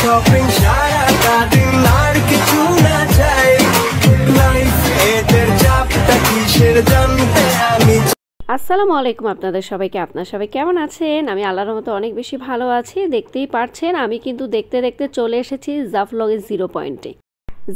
Shopping দিন আর কিছু না চাই। লাইফ এদের চাপটা কিসের জানতে আমি আসসালামু আলাইকুম আপনাদের সবাইকে, আপনার সবাই কেমন আছেন? আমি আল্লাহর মতো অনেক বেশি ভালো আছি, দেখতেই পারছেন। আমি কিন্তু দেখতে দেখতে চলে এসেছি জাফলংয়ের জিরো পয়েন্টে।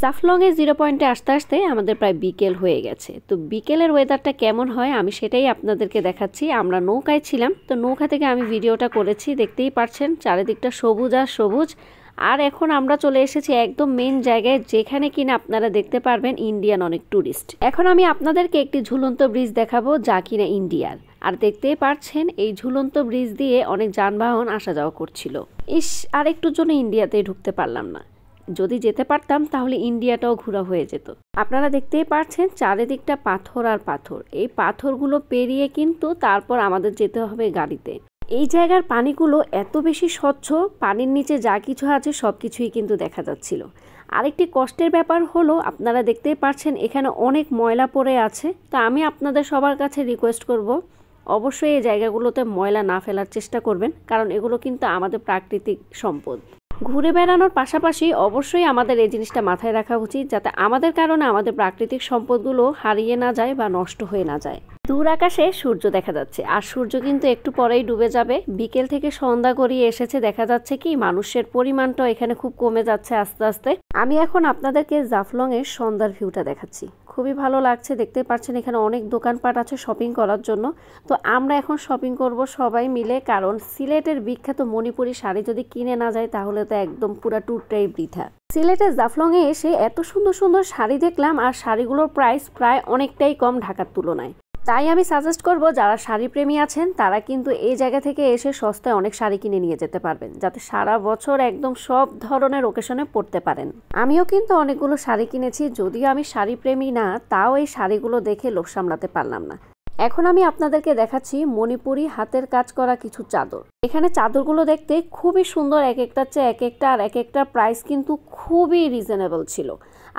জাফলংয়ের জিরো পয়েন্টে আসতে আসতে আমাদের প্রায় বিকেল হয়ে গেছে। তো বিকেলের ওয়েদারটা কেমন হয় আমি সেটাই আপনাদেরকে দেখাচ্ছি। আমরা নৌকায় ছিলাম, তো নৌকা থেকে আমি ভিডিওটা করেছি, দেখতেই পারছেন। চারিদিকটা সবুজ আর সবুজ। আর এখন আমরা চলে এসেছি একদম মেন জায়গায়, যেখানে কিনা আপনারা দেখতে পারবেন ইন্ডিয়ান অনেক ট্যুরিস্ট এখন আমি আপনাদেরকে একটি ঝুলন্ত ব্রিজ দেখাবো যা কিনা ইন্ডিয়ার আর দেখতেই পারছেন, এই ঝুলন্ত ব্রিজ দিয়ে অনেক যানবাহন আসা যাওয়া করছিল। ইস, আর একটুর জন্য ইন্ডিয়াতে ঢুকতে পারলাম না। যদি যেতে পারতাম, তাহলে ইন্ডিয়াটাও ঘোরা হয়ে যেত। আপনারা দেখতেই পারছেন, চারিদিকটা পাথর আর পাথর। এই পাথরগুলো পেরিয়ে কিন্তু তারপর আমাদের যেতে হবে গাড়িতে। এই জায়গার পানিগুলো এত বেশি স্বচ্ছ, পানির নিচে যা কিছু আছে সব কিছুই কিন্তু দেখা যাচ্ছিল। আরেকটি কষ্টের ব্যাপার হলো, আপনারা দেখতেই পাচ্ছেন এখানে অনেক ময়লা পড়ে আছে। তো আমি আপনাদের সবার কাছে রিকোয়েস্ট করব, অবশ্যই এই জায়গাগুলোতে ময়লা না ফেলার চেষ্টা করবেন, কারণ এগুলো কিন্তু আমাদের প্রাকৃতিক সম্পদ। ঘুরে বেড়ানোর পাশাপাশি অবশ্যই আমাদের এই জিনিসটা মাথায় রাখা উচিত, যাতে আমাদের কারণে আমাদের প্রাকৃতিক সম্পদগুলো হারিয়ে না যায় বা নষ্ট হয়ে না যায়। দূর আকাশে সূর্য দেখা যাচ্ছে। আর সূর্য কিন্তু একটু পরেই ডুবে যাবে। বিকেল থেকে সন্ধ্যা গড়িয়ে এসেছে। দেখা যাচ্ছে কি, মানুষের পরিমাণটা এখানে খুব কমে যাচ্ছে আস্তে আস্তে। আমি এখন আপনাদেরকে জাফলং এর সন্ধ্যার ভিউটা দেখাচ্ছি। খুবই ভালো লাগছে। দেখতে পাচ্ছেন এখানে অনেক দোকানপাট আছে শপিং করার জন্য। তো আমরা এখন শপিং করব সবাই মিলে। কারণ সিলেটের বিখ্যাত মণিপুরি শাড়ি যদি কিনে না যায়, তাহলে তো একদম পুরা ট্যুরটাই বৃথা। সিলেটের জাফলংয়ে এসে এত সুন্দর সুন্দর শাড়ি দেখলাম। আর শাড়িগুলোর প্রাইস প্রায় অনেকটাই কম ঢাকার তুলনায়। তাই আমি সাজেস্ট করব, যারা শাড়ি প্রেমী আছেন, তারা কিন্তু এই জায়গা থেকে এসে সস্তায় অনেক শাড়ি কিনে নিয়ে যেতে পারবেন, যাতে সারা বছর একদম সব ধরনের ওকেশনে পড়তে পারেন। আমিও কিন্তু অনেকগুলো শাড়ি কিনেছি, যদিও আমি শাড়ি প্রেমী না, তাও এই শাড়িগুলো দেখে লোক সামলাতে পারলাম না। এখন আমি আপনাদেরকে দেখাচ্ছি মণিপুরি হাতের কাজ করা কিছু চাদর। এখানে চাদরগুলো দেখতে খুবই সুন্দর, এক একটার চেয়ে এক একটা আর এক একটা প্রাইস কিন্তু খুবই রিজনেবল ছিল।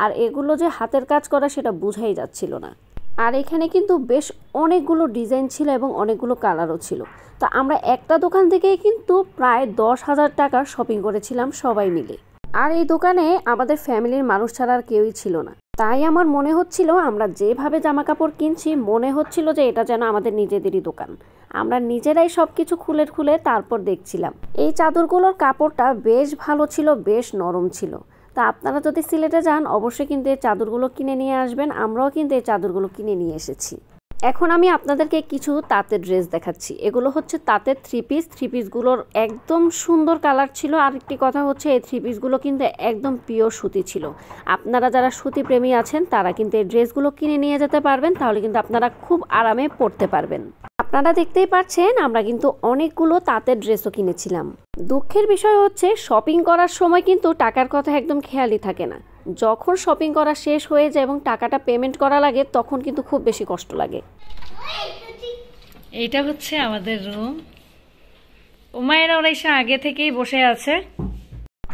আর এগুলো যে হাতের কাজ করা, সেটা বুঝাই যাচ্ছিল না। আর এখানে কিন্তু বেশ অনেকগুলো ডিজাইন ছিল এবং অনেকগুলো কালারও ছিল। তো আমরা একটা দোকান থেকেই কিন্তু প্রায় দশ হাজার টাকার শপিং করেছিলাম সবাই মিলে। আর এই দোকানে আমাদের ফ্যামিলির মানুষ ছাড়া আর কেউই ছিল না। তাই আমার মনে হচ্ছিল আমরা যেভাবে জামা কাপড় কিনছি, মনে হচ্ছিল যে এটা যেন আমাদের নিজেদেরই দোকান। আমরা নিজেরাই সব কিছু খুলে খুলে তারপর দেখছিলাম। এই চাদরগুলোর কাপড়টা বেশ ভালো ছিল, বেশ নরম ছিল। তা আপনারা যদি সিলেটে যান, অবশ্যই কিন্তু এই চাদরগুলো কিনে নিয়ে আসবেন। আমরাও কিন্তু এই চাদরগুলো কিনে নিয়ে এসেছি। এখন আমি আপনাদেরকে কিছু তাঁতের ড্রেস দেখাচ্ছি। এগুলো হচ্ছে তাঁতের থ্রি পিস থ্রি পিসগুলোর একদম সুন্দর কালার ছিল। আর একটি কথা হচ্ছে, এই থ্রি পিসগুলো কিন্তু একদম পিওর সুতি ছিল। আপনারা যারা সুতি প্রেমী আছেন, তারা কিন্তু এই ড্রেসগুলো কিনে নিয়ে যেতে পারবেন। তাহলে কিন্তু আপনারা খুব আরামে পরতে পারবেন। আপনারা দেখতেই পাচ্ছেন, আমরা কিন্তু অনেকগুলো তাঁতের ড্রেসও কিনেছিলাম। দুঃখের বিষয় হচ্ছে শপিং করার সময় কিন্তু টাকার কথা একদম খেয়ালই থাকে না। যখন শপিং করা শেষ হয়ে যায় এবং টাকাটা পেমেন্ট করা লাগে তখন কিন্তু খুব বেশি কষ্ট লাগে। এইটা হচ্ছে আমাদের রুম উমায়েরা ওরা এসে আগে থেকেই বসে আছে।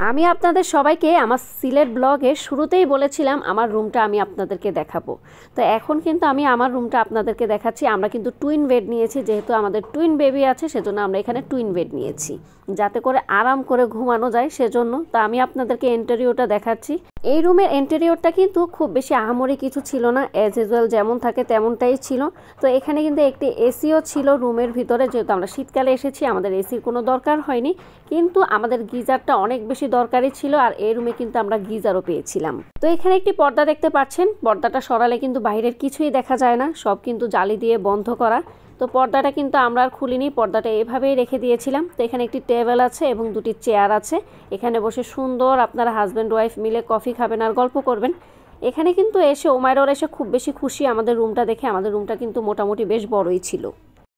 আমি আপনাদের সবাইকে আমার সিলেট ব্লগে শুরুতেই বলেছিলাম আমার রুমটা আমি আপনাদেরকে দেখাবো। তো এখন কিন্তু আমি আমার রুমটা আপনাদেরকে দেখাচ্ছি। আমরা কিন্তু টুইন বেড নিয়েছি যেহেতু আমাদের টুইন বেবি আছে সেজন্য আমরা এখানে টুইন বেড নিয়েছি। যাতে করে আরাম করে ঘুমানো যায় সেজন্য। তো আমি আপনাদেরকে ইন্টারভিউটা দেখাচ্ছি। এই রুমের ইন্টেরিয়রটা কিন্তু খুব বেশি আহামরি কিছু ছিল না অ্যাজ ইউজুয়াল যেমন থাকে তেমনটাই ছিল। তো এখানে কিন্তু একটি এসিও ছিল রুমের ভিতরে, যেহেতু আমরা শীতকালে এসেছি, আমাদের এসির কোনো দরকার হয়নি। কিন্তু আমাদের গিজারটা অনেক বেশি দরকারি ছিল, আর এই রুমে কিন্তু আমরা গিজারও পেয়েছিলাম। তো এখানে একটি পর্দা দেখতে পাচ্ছেন। পর্দাটা সরালে কিন্তু বাইরের কিছুই দেখা যায় না, সব কিন্তু জালি দিয়ে বন্ধ করা। তো পর্দাটা কিন্তু আমরা আর খুলিনি, পর্দাটা এভাবেই রেখে দিয়েছিলাম। তো এখানে একটি টেবিল আছে এবং দুটি চেয়ার আছে। এখানে বসে সুন্দর আপনারা হাজব্যান্ড ওয়াইফ মিলে কফি খাবেন আর গল্প করবেন। এখানে কিন্তু এসে ওমায়রার এসে খুব বেশি খুশি আমাদের রুমটা দেখে। আমাদের রুমটা কিন্তু মোটামুটি বেশ বড়ই ছিল।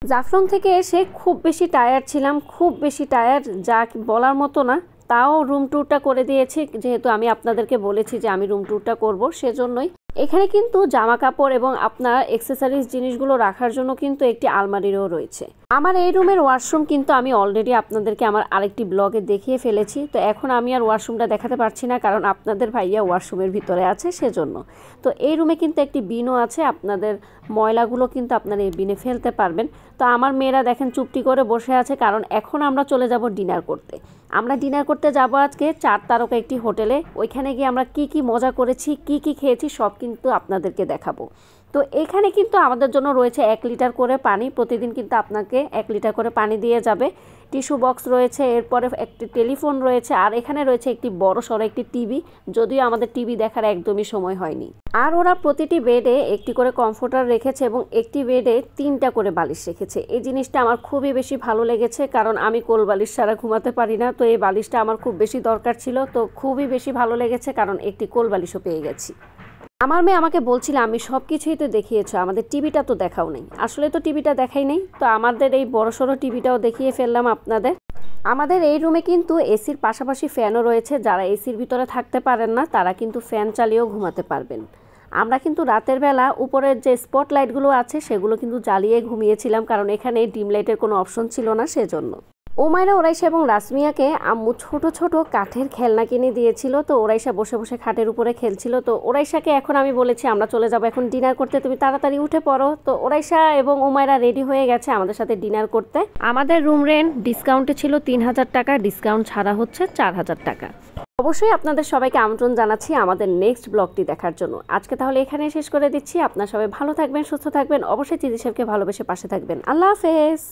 জাফলং থেকে এসে খুব বেশি টায়ার্ড ছিলাম, খুব বেশি টায়ার্ড যা বলার মতো না। তাও রুম ট্যুরটা করে দিয়েছি। যেহেতু আমি আপনাদেরকে বলেছি যে আমি রুম ট্যুরটা করব, সেজন্যই এখানে কিন্তু জামা কাপড় এবং আপনার এক্সেসরিজ জিনিসগুলো রাখার জন্য কিন্তু একটি আলমারিরও রয়েছে। আমার এই রুমের ওয়াশরুম কিন্তু আমি অলরেডি আপনাদেরকে আমার আরেকটি ব্লগে দেখিয়ে ফেলেছি। তো এখন আমি আর ওয়াশরুমটা দেখাতে পারছি না, কারণ আপনাদের ভাইয়া ওয়াশরুমের ভিতরে আছে সেজন্য। তো এই রুমে কিন্তু একটি বিনও আছে, আপনাদের ময়লাগুলো কিন্তু আপনারা এই বিনে ফেলতে পারবেন। তো আমার মেয়েরা দেখেন চুপটি করে বসে আছে, কারণ এখন আমরা চলে যাব ডিনার করতে। আমরা ডিনার করতে যাব আজকে চার তারকা একটি হোটেলে। ওইখানে গিয়ে আমরা কি কি মজা করেছি, কি কি খেয়েছি, সব কিন্তু আপনাদেরকে দেখাবো। তো এখানে কিন্তু আমাদের জন্য রয়েছে এক লিটার করে পানি। প্রতিদিন কিন্তু আপনাকে এক লিটার করে পানি দিয়ে যাবে। টিস্যু বক্স রয়েছে, এরপরে একটি টেলিফোন রয়েছে, আর এখানে রয়েছে একটি বড় সড়ো একটি টিভি। যদিও আমাদের টিভি দেখার একদমই সময় হয়নি। আর ওরা প্রতিটি বেডে একটি করে কমফোর্টার রেখেছে এবং একটি বেডে তিনটা করে বালিশ রেখেছে। এই জিনিসটা আমার খুবই বেশি ভালো লেগেছে, কারণ আমি কোল বালিশ ছাড়া ঘুমাতে পারি না। তো এই বালিশটা আমার খুব বেশি দরকার ছিল। তো খুবই বেশি ভালো লেগেছে, কারণ একটি কোল বালিশও পেয়ে গেছি। আমার মেয়ে আমাকে বলছিল, আমি সব কিছুই তো দেখিয়েছো, আমাদের টিভিটা তো দেখাও নেই। আসলে তো টিভিটা দেখাই নেই, তো আমাদের এই বড়সড় টিভিটাও দেখিয়ে ফেললাম আপনাদের। আমাদের এই রুমে কিন্তু এসির পাশাপাশি ফ্যানও রয়েছে, যারা এসির ভিতরে থাকতে পারেন না, তারা কিন্তু ফ্যান চালিয়েও ঘুমাতে পারবেন। আমরা কিন্তু রাতের বেলা উপরের যে স্পট লাইটগুলো আছে, সেগুলো কিন্তু জ্বালিয়ে ঘুমিয়েছিলাম, কারণ এখানে ডিম লাইটের কোনো অপশন ছিল না সেজন্য। ওমায়রা ওরাইশা এবং রাসমিয়াকে আম্মু ছোট ছোট কাঠের খেলনা কিনে দিয়েছিল। তো ওরাইশা বসে বসে খাটের উপরে খেলছিল। তো ওরাইশাকে এখন আমি বলেছি, আমরা চলে যাব এখন ডিনার করতে। তুমি তাড়াতাড়ি উঠে পড়ো। তো ওরাইশা এবং ওমায়রা রেডি হয়ে গেছে আমাদের সাথে ডিনার করতে। আমাদের রুম রেন্ট ডিসকাউন্টে ছিল তিন হাজার টাকা, ডিসকাউন্ট ছাড়া হচ্ছে চার হাজার টাকা। অবশ্যই আপনাদের সবাইকে আমন্ত্রণ জানাচ্ছি আমাদের নেক্সট ব্লগটি দেখার জন্য। আজকে তাহলে এখানে শেষ করে দিচ্ছি। আপনার সবাই ভালো থাকবেন, সুস্থ থাকবেন। অবশ্যই চিজি শেফকে ভালোবেসে পাশে থাকবেন। আল্লাহ হাফেজ।